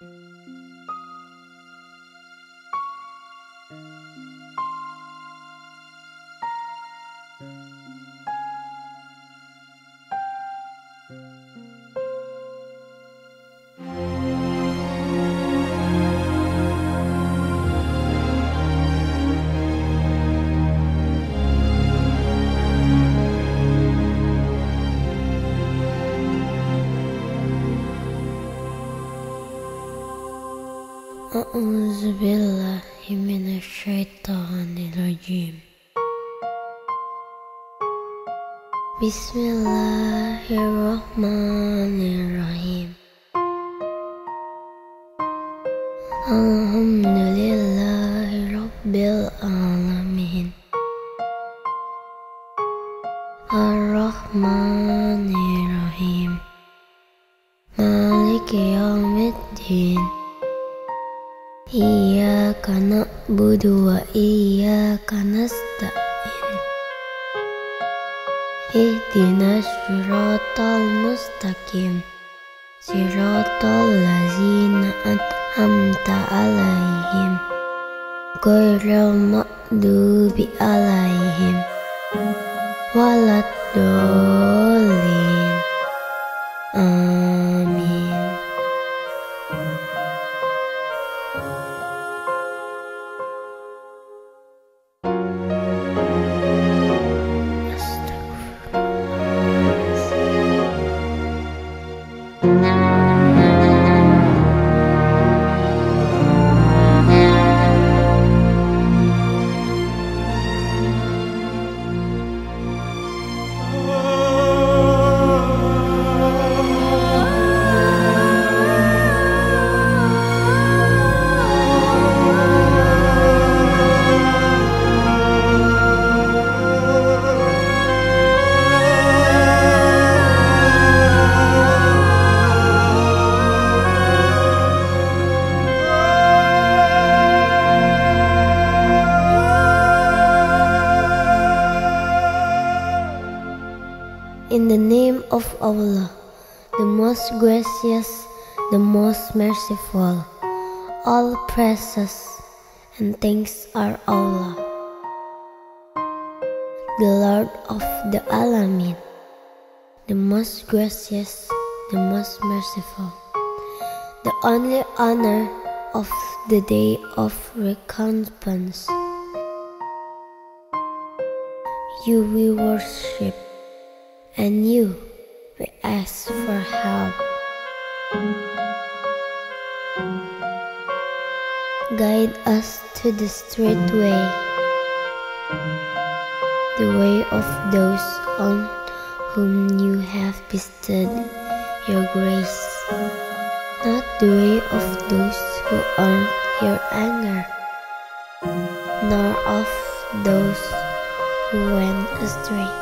Música Bismillahirrahmanirrahim. Merciful, all praises and thanks are Allah, the Lord of the Alamin, the most gracious, the most merciful, the only honor of the day of recompense. You we worship and you we ask for help. Guide us to the straight way, the way of those on whom you have bestowed your grace, not the way of those who earn your anger, nor of those who went astray.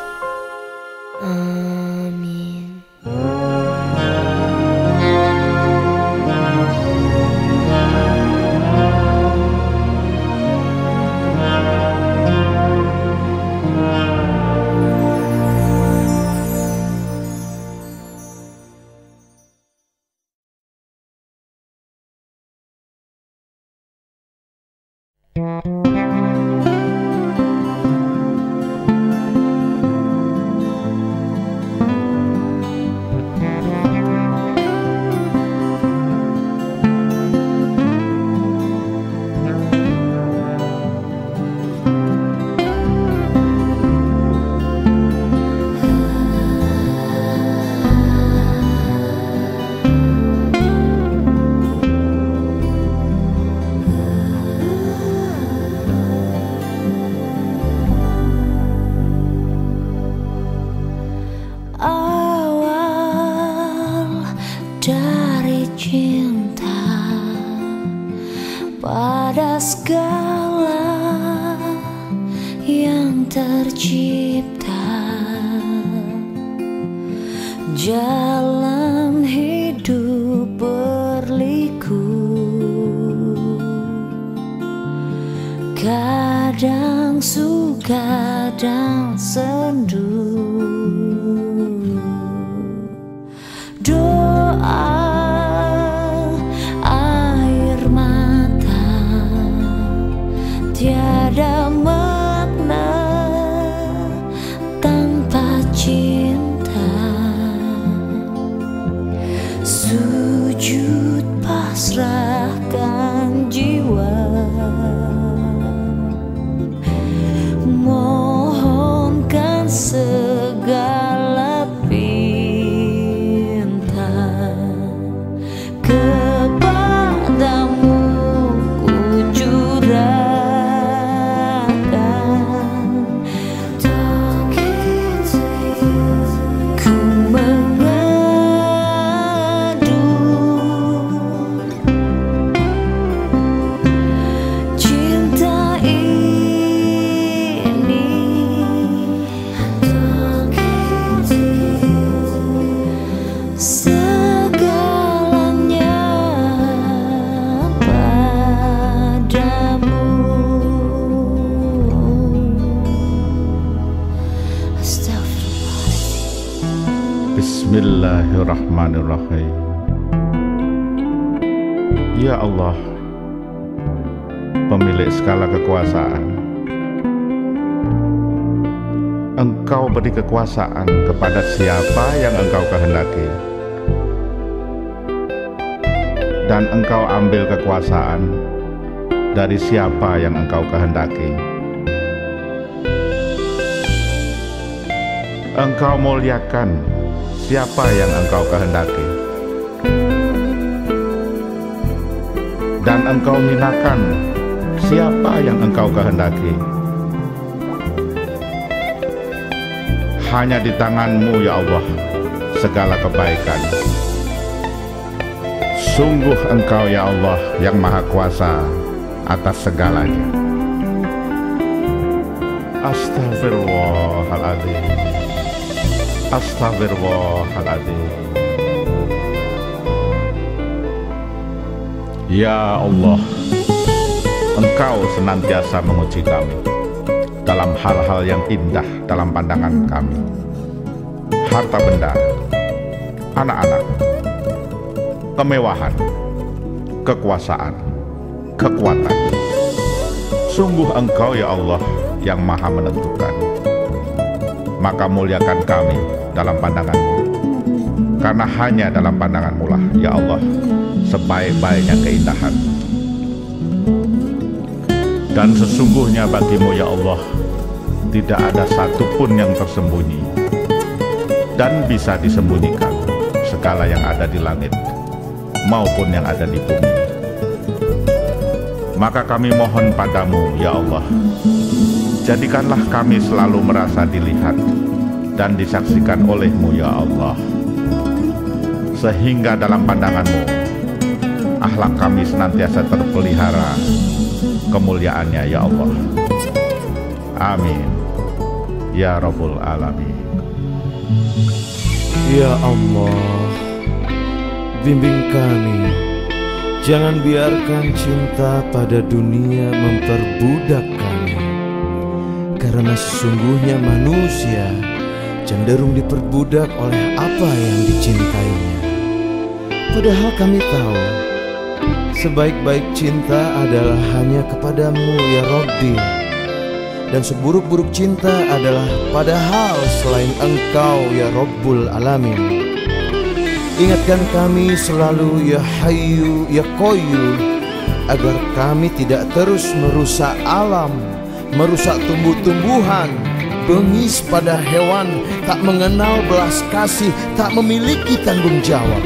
Thank. Beri kekuasaan kepada siapa yang engkau kehendaki. Dan engkau ambil kekuasaan dari siapa yang engkau kehendaki. Engkau muliakan siapa yang engkau kehendaki. Dan engkau hinakan siapa yang engkau kehendaki hanya di tanganmu ya Allah segala kebaikan. Sungguh engkau ya Allah yang maha kuasa atas segalanya. Astagfirullahaladzim Astagfirullahaladzim Ya Allah Engkau senantiasa menguji kami Dalam hal-hal yang indah dalam pandangan kami Harta benda Anak-anak Kemewahan Kekuasaan Kekuatan Sungguh engkau ya Allah yang maha menentukan maka muliakan kami dalam pandanganmu. Karena hanya dalam pandanganmu lah, ya Allah, sebaik-baiknya keindahan. Dan sesungguhnya bagimu, ya Allah, tidak ada satupun yang tersembunyi. Dan bisa disembunyikan segala yang ada di langit maupun yang ada di bumi. Maka kami mohon padamu, ya Allah, Jadikanlah kami selalu merasa dilihat dan disaksikan olehmu ya Allah. Sehingga dalam pandanganmu Akhlak kami senantiasa terpelihara Kemuliaannya ya Allah. Amin Ya Rabbul Alamin Ya Allah, bimbing kami. Jangan biarkan cinta pada dunia memperbudak kami. Karena sesungguhnya manusia cenderung diperbudak oleh apa yang dicintainya. Padahal kami tahu sebaik-baik cinta adalah hanya kepadamu ya Rabbi dan seburuk-buruk cinta adalah padahal selain engkau ya Rabbul Alamin. Ingatkan kami selalu ya Hayyu ya Qayyum Agar kami tidak terus merusak alam Merusak tumbuh-tumbuhan. Bengis pada hewan Tak mengenal belas kasih Tak memiliki tanggung jawab.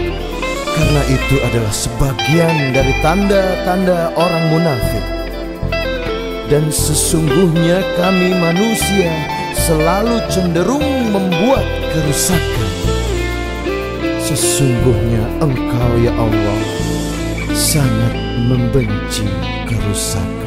Karena itu adalah sebagian dari tanda-tanda orang munafik dan sesungguhnya kami manusia selalu cenderung membuat kerusakan. Sesungguhnya Engkau, ya Allah, sangat membenci kerusakan.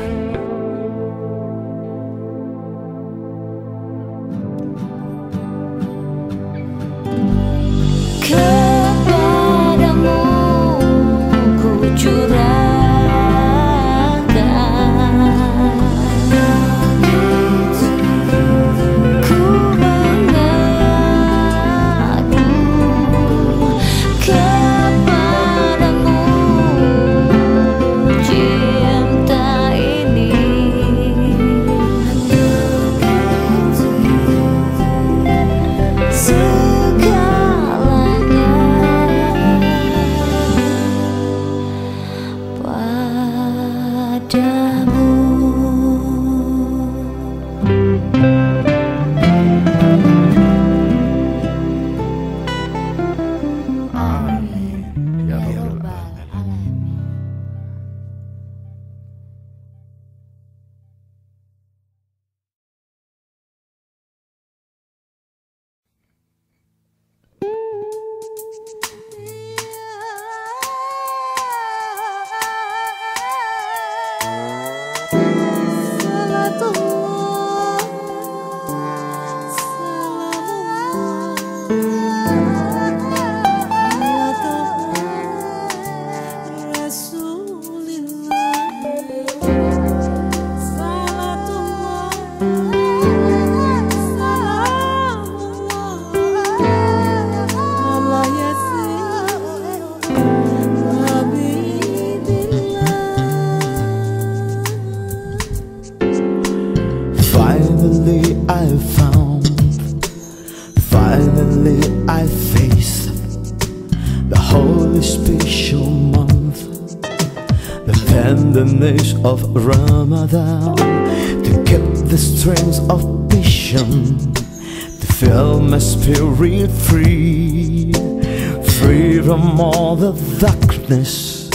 darkness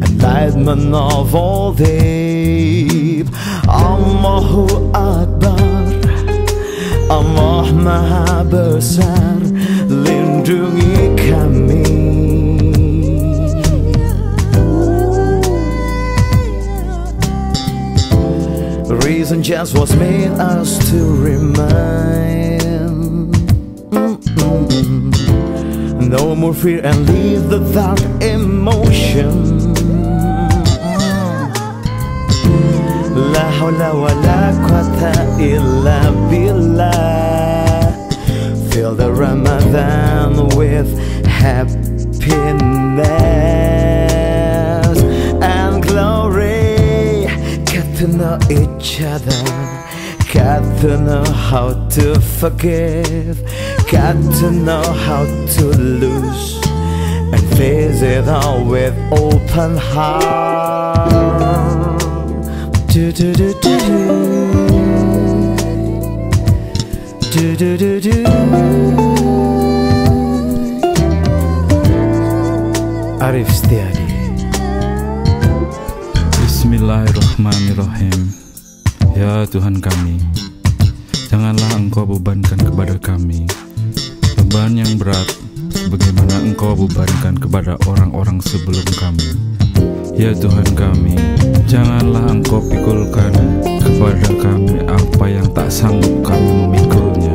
and leid me naar voldeep. Allahu Akbar, Allah Maha Besar, lindungi kami. Reason just was made us to remain. Mm -mm. No more fear and leave the dark emotion wa la quwwata illa billah. Fill the Ramadan with happiness and glory. Get to know each other Got to know how to forgive Got to know how to lose And face it all with open heart. Do do do do do. Do do do Arif Setiadi. Bismillahirrahmanirrahim. Ya Tuhan kami Janganlah engkau bebankan kepada kami Beban yang berat. Sebagaimana engkau bebankan kepada orang-orang sebelum kami? Ya Tuhan kami Janganlah engkau pikulkan kepada kami Apa yang tak sanggup kami memikulnya.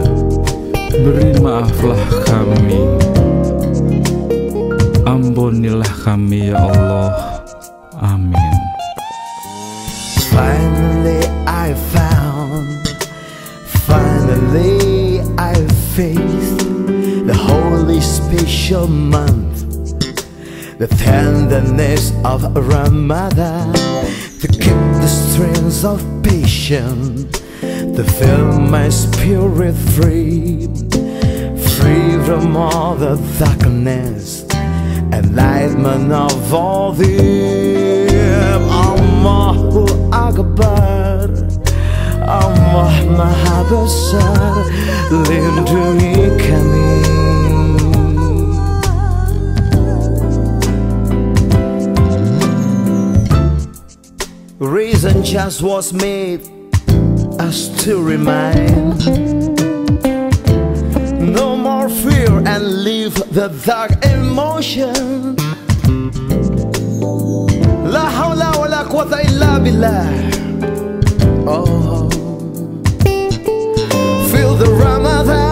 Beri maaflah kami. Ampunilah kami ya Allah. Amin. Finally I found Finally I Holy special month. The tenderness of Ramadan To keep the strength of patience. To fill my spirit free Free from all the darkness. Enlightenment of all the Allahu Akbar. Allah Maha Besar Lindungi Reason just was made us to remind. No more fear and leave the dark emotion. La hawla wa la quwwata illa billah. Oh. Fill the Ramadan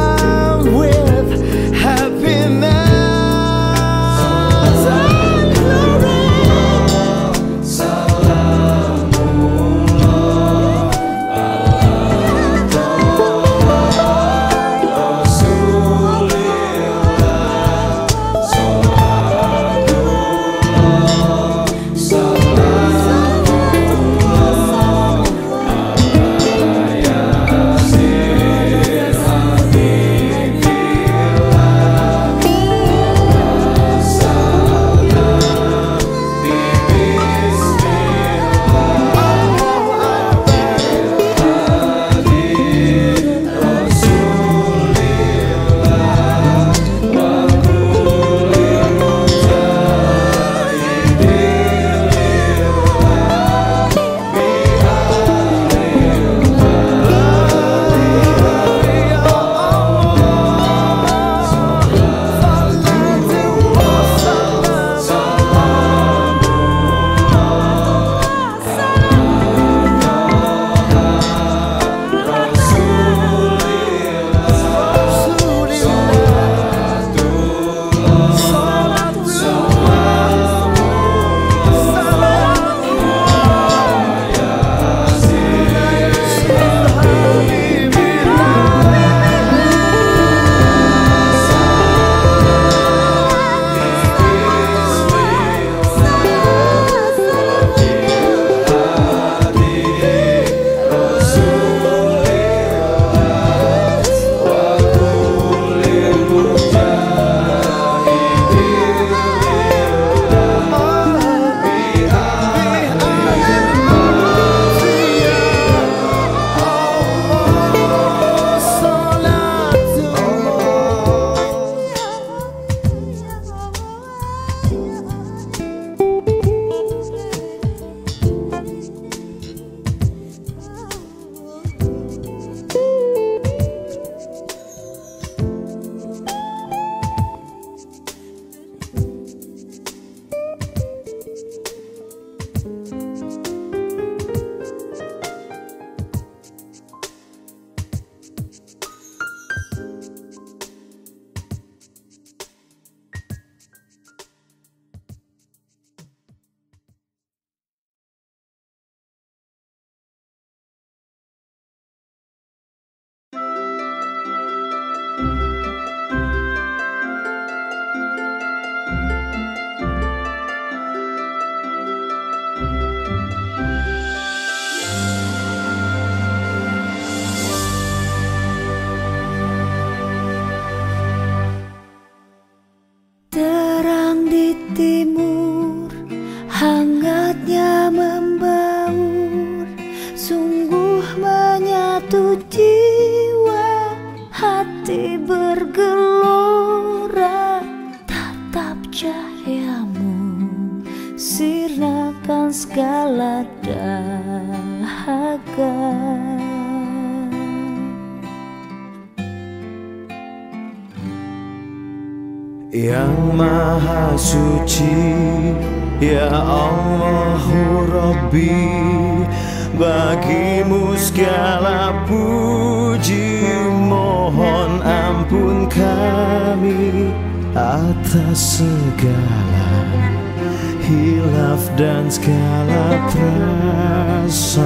뜨 Maha Suci. Ya Allahu Rabbi Bagimu segala puji. Mohon ampun kami Atas segala hilaf dan segala prasangka.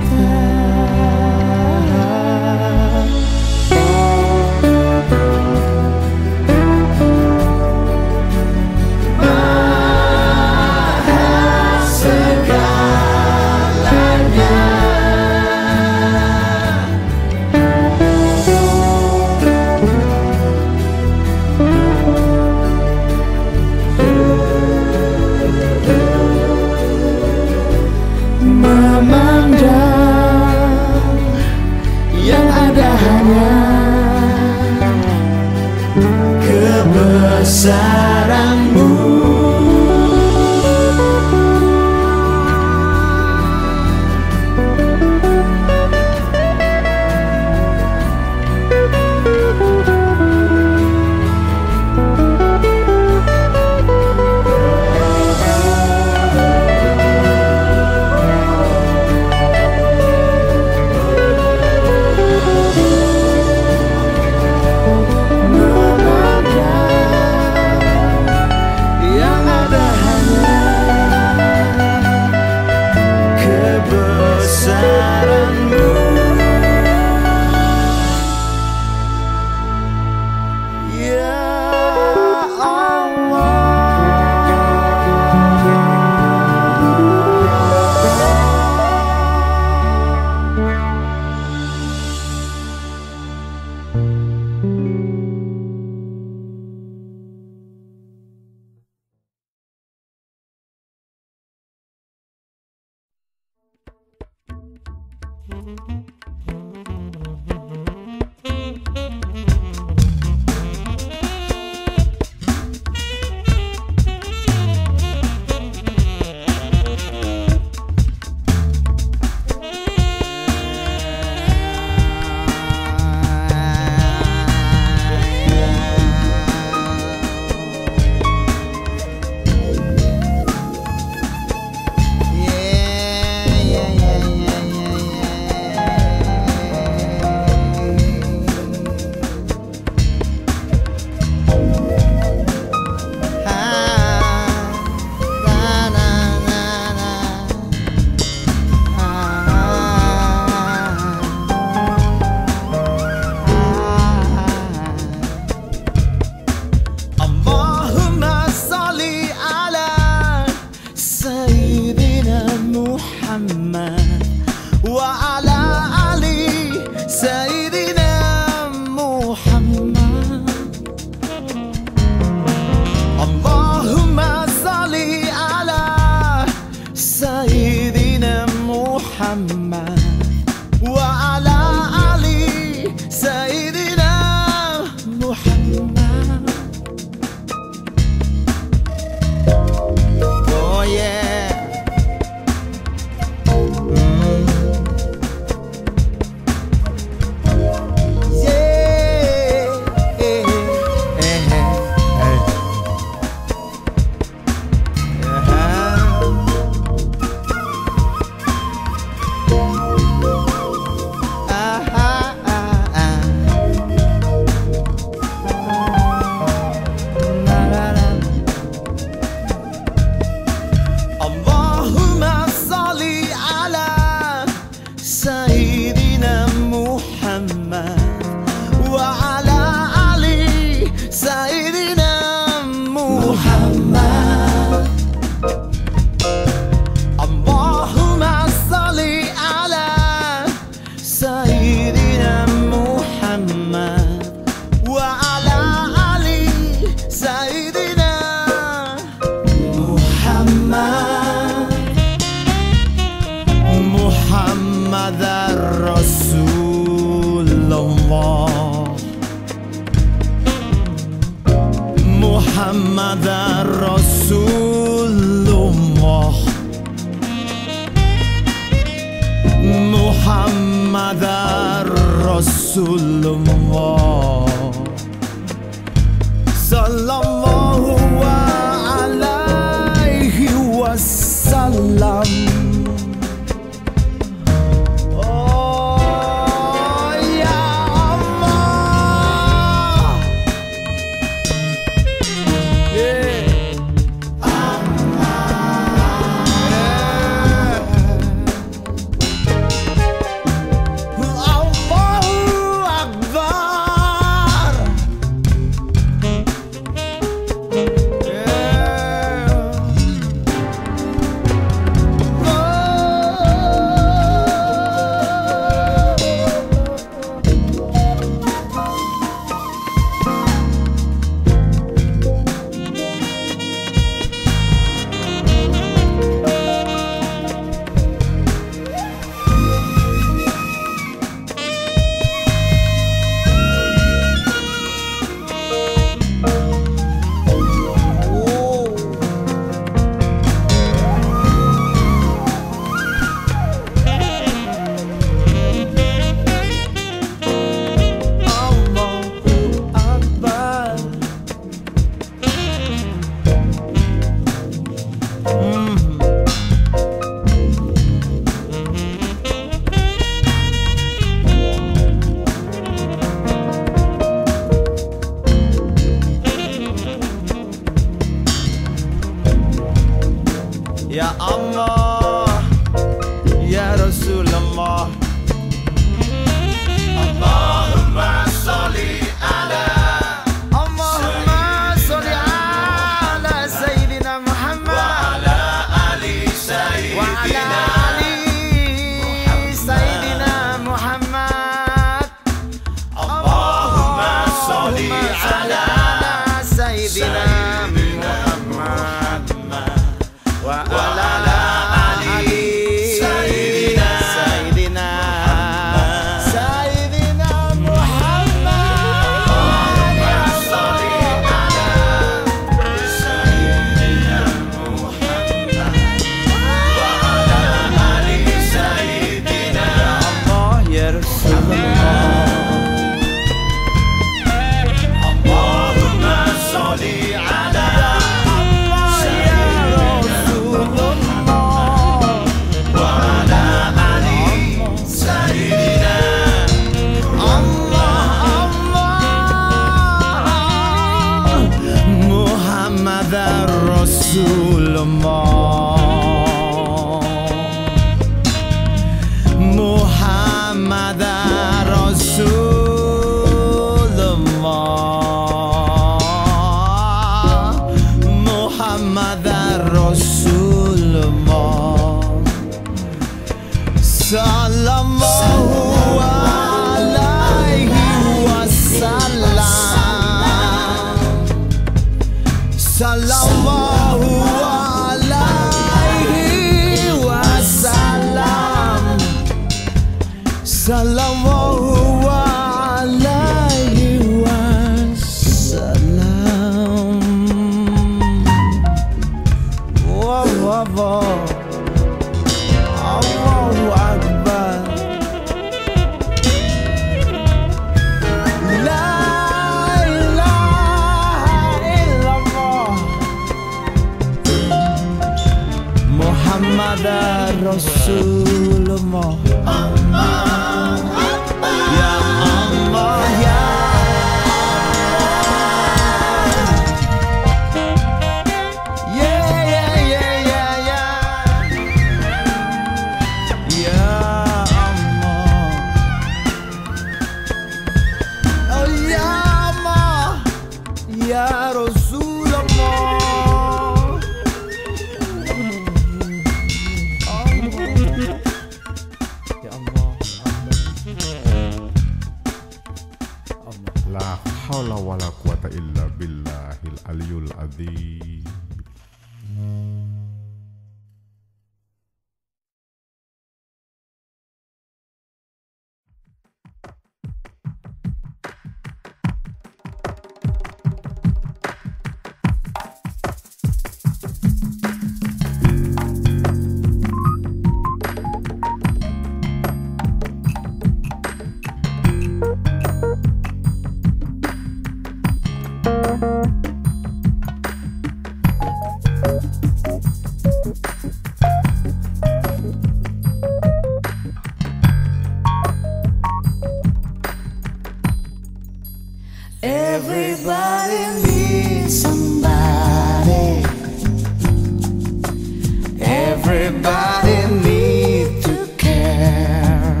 Everybody needs to care.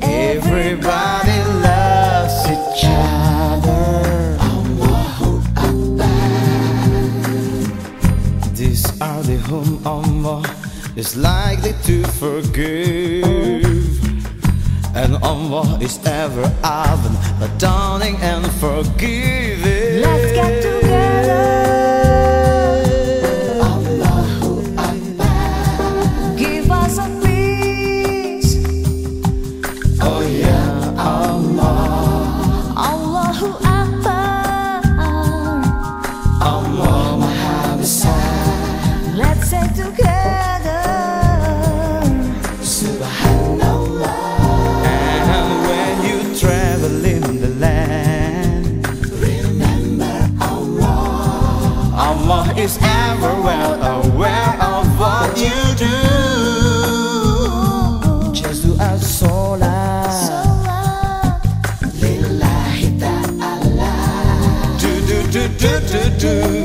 Everybody loves each other. Allahu These are the whom Allah is likely to forgive. And Allah is ever oven, pardoning and forgiving. Let's get together. do do do.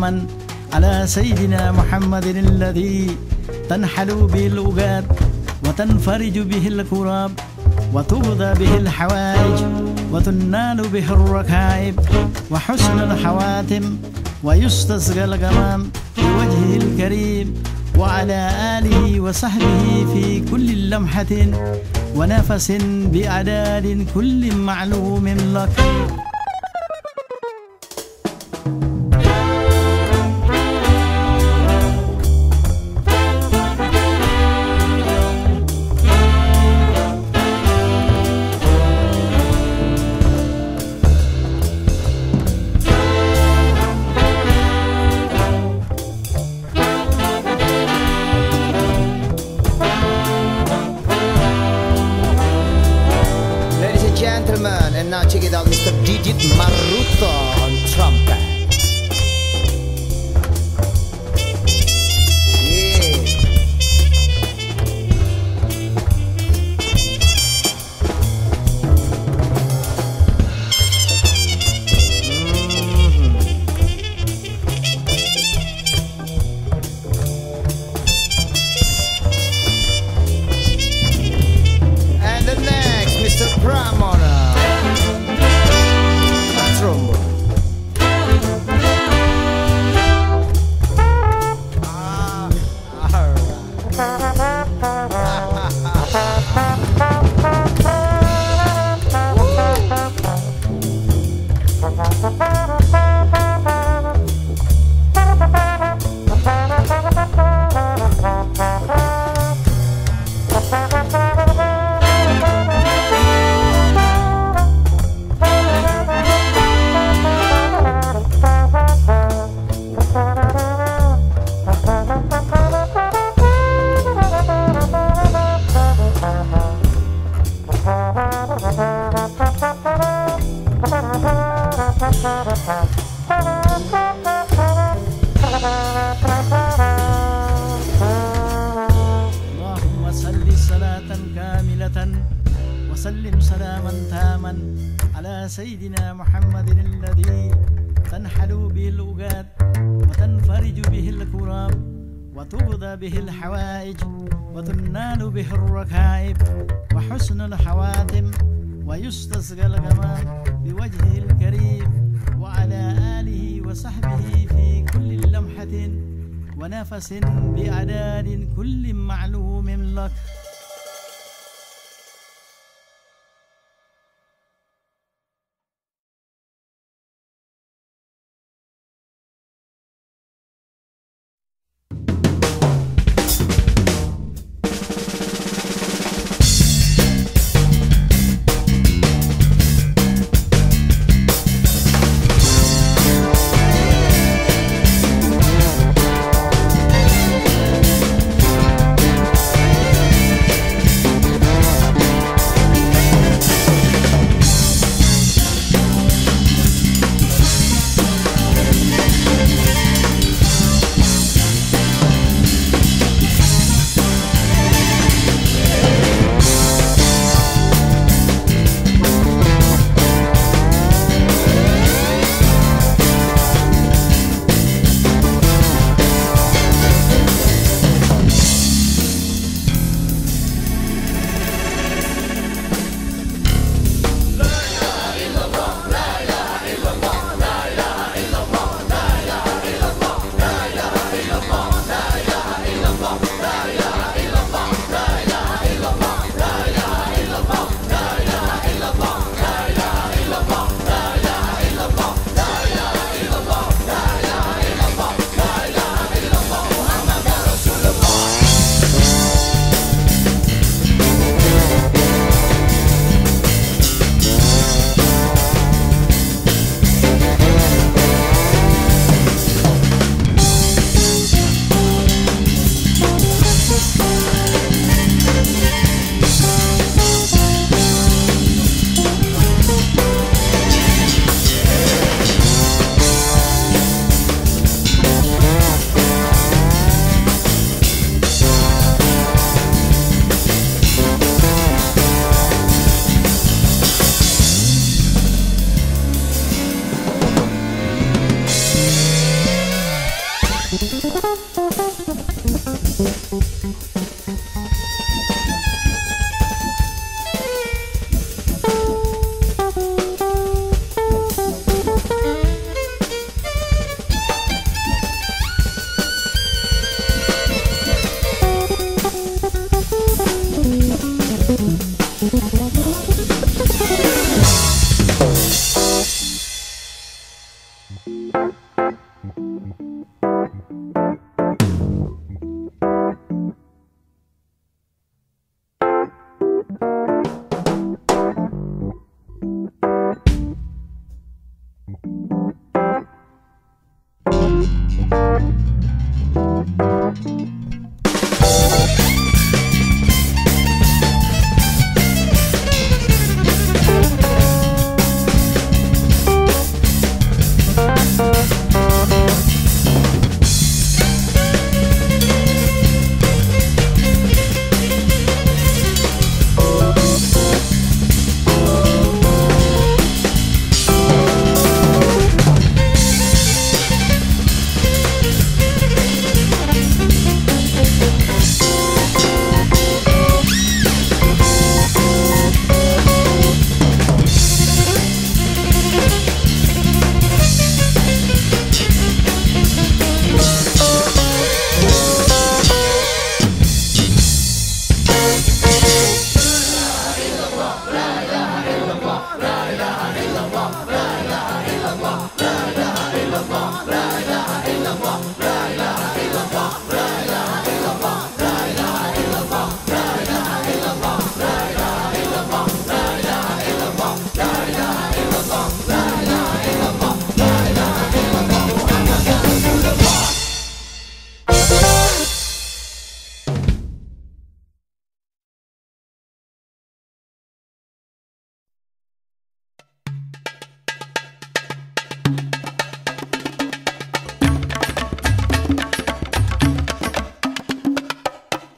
سلاما تاما على سيدنا محمد الذي تنحل به الأوقات وتنفرج به الكراب وتقضى به الحوائج وتنال به الركائب وحسن الحواتم ويستسقى الغمام بوجهه الكريم وعلى آله وصحبه في كل لمحة ونفس بأعداد كل معلوم لك.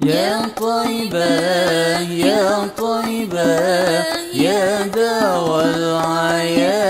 يا طيبة يا طيبة يا دوا العيان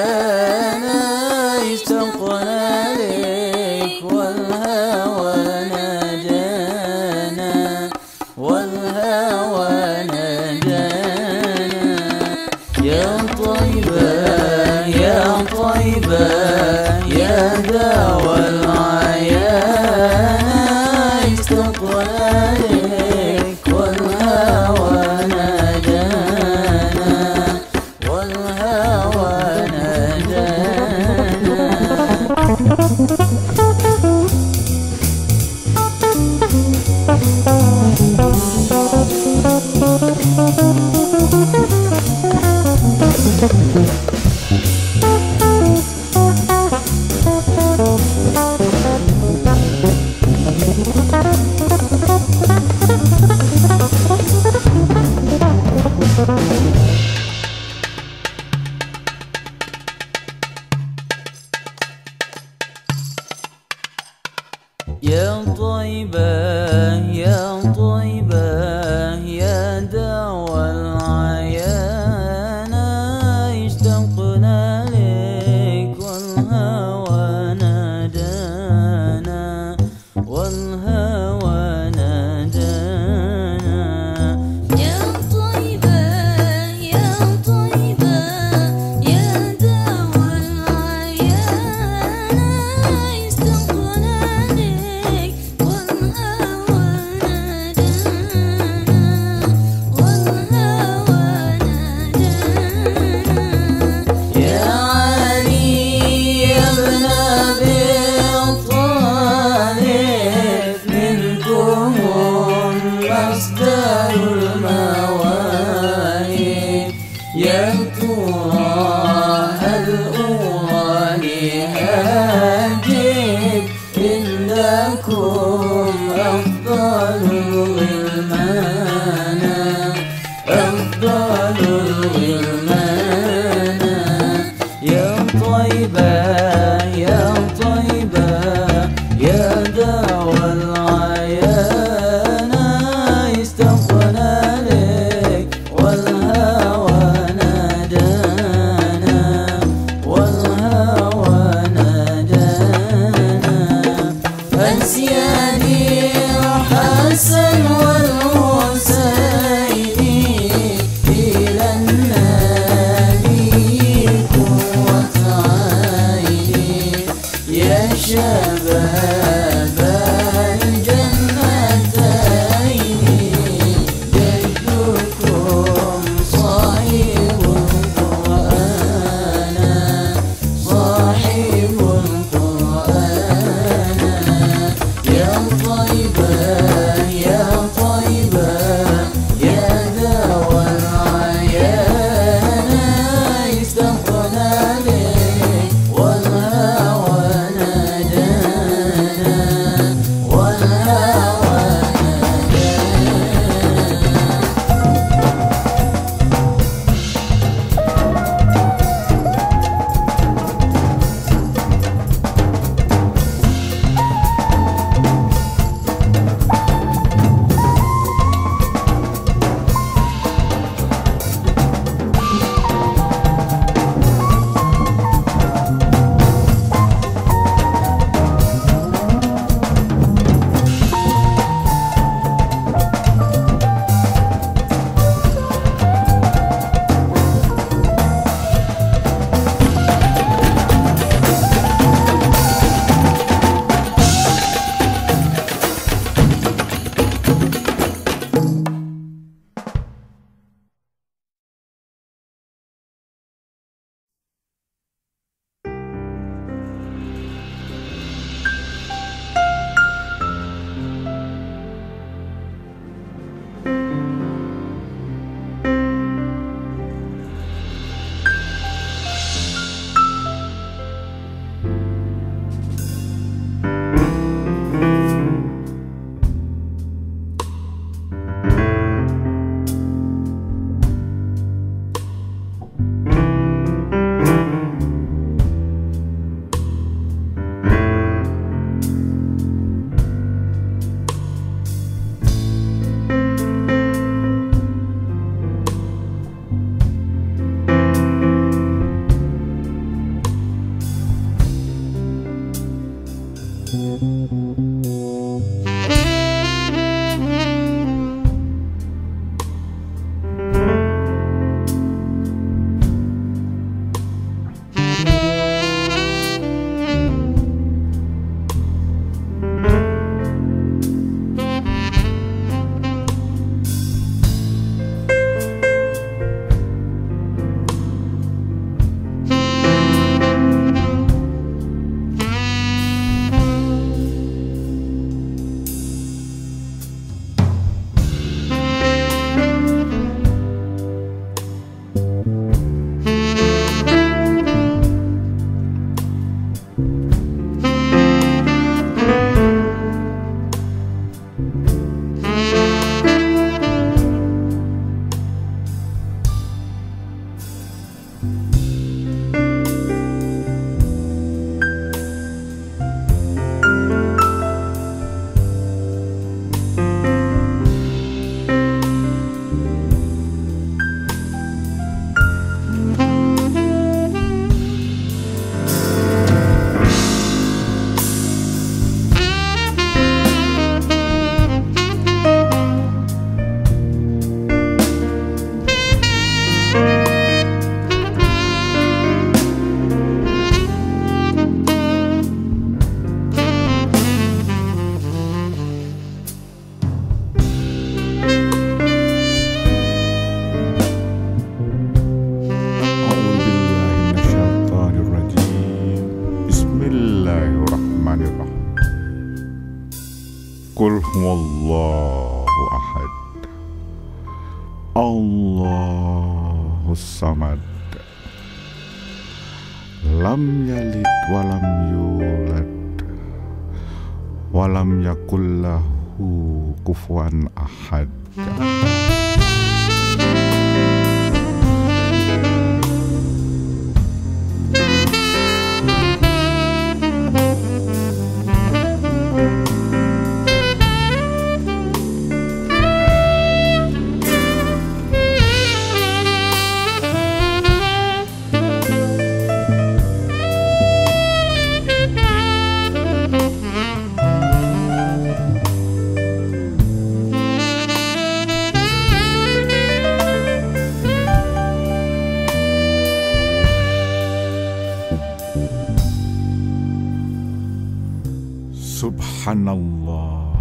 سبحان الله.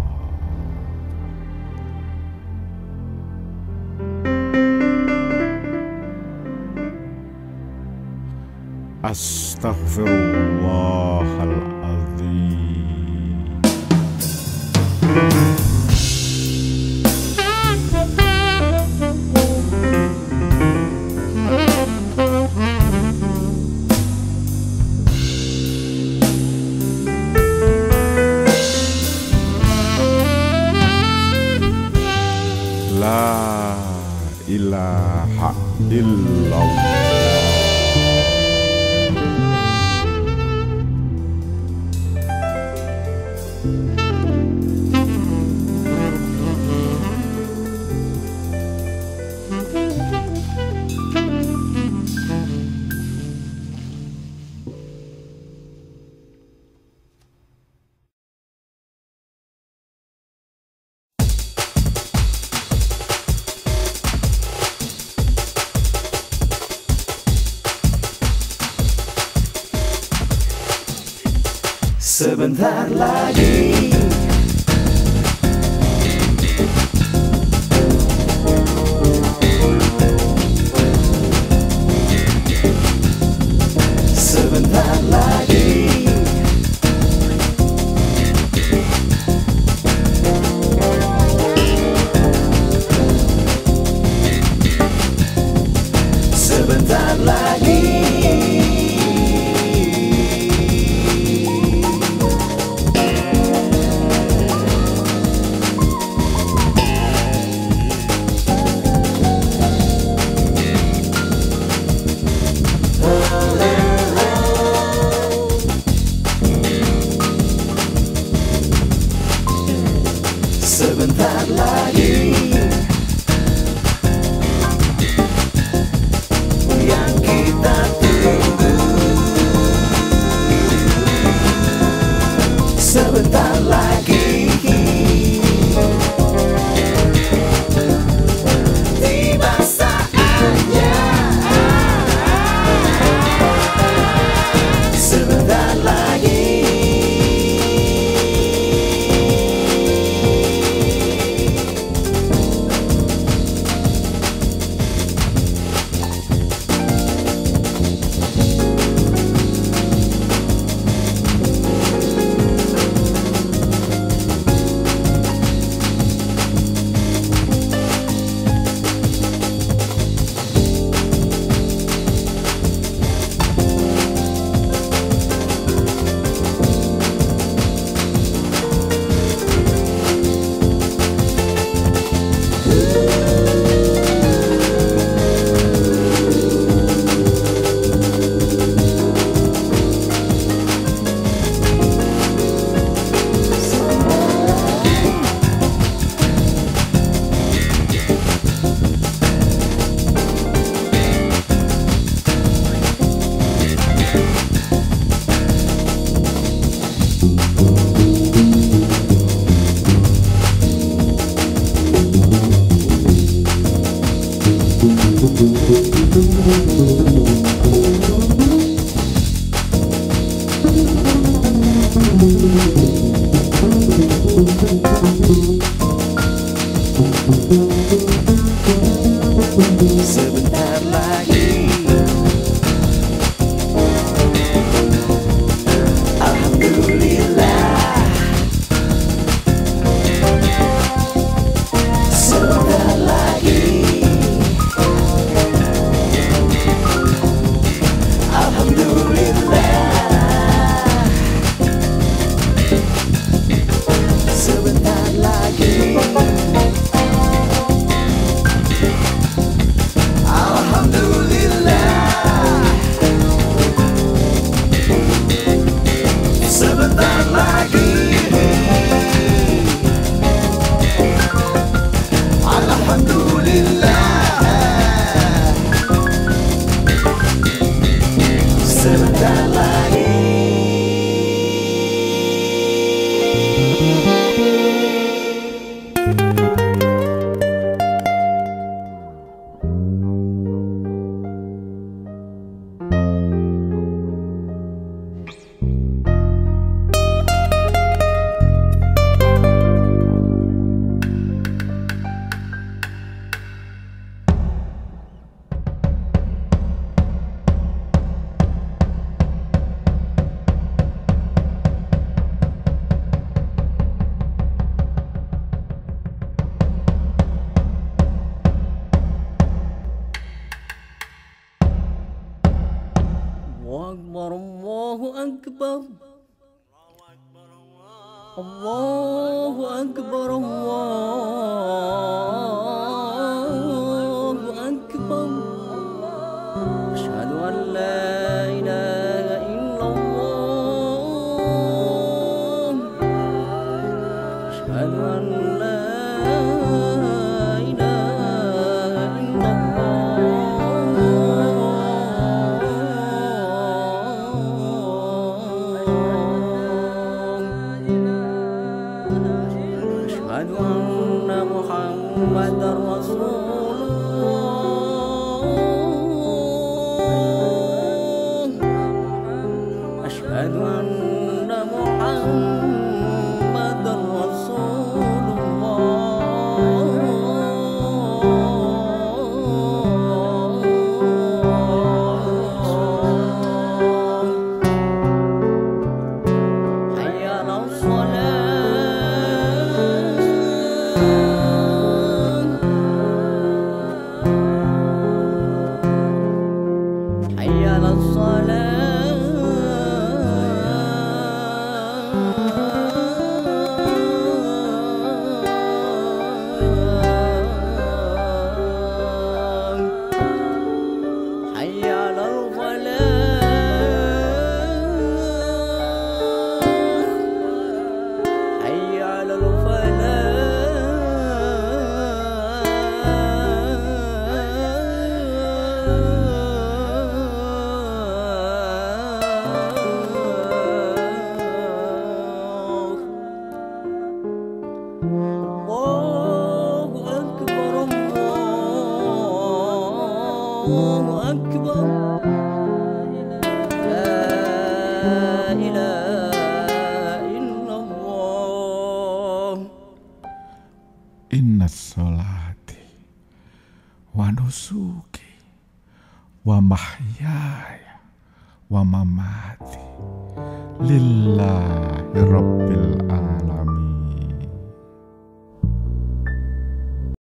أستغفر الله العظيم. that light.